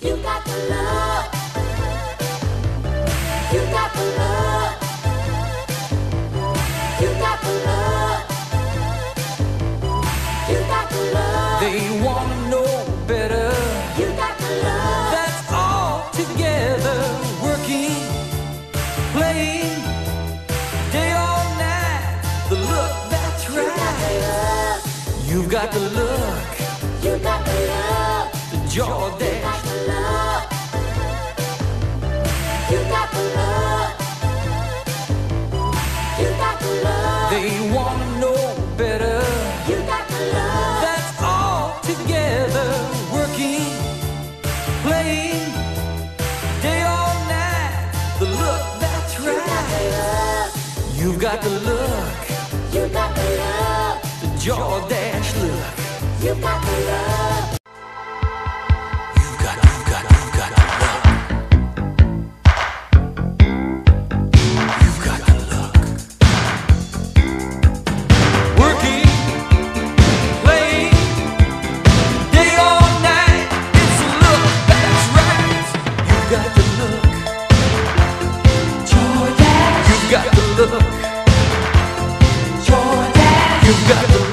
You got the love. You got the love. You got the love. You got the love. They wanna know better. You got the love. That's all together, working, playing, day or night. The look that's You got the right. You've got the look, You got the love. the You Jordache. They wanna know better. You got the love. That's all together, working, playing, day or night. The look that's You got the right. You've got the look, got the look. You've got the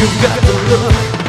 You've got the look.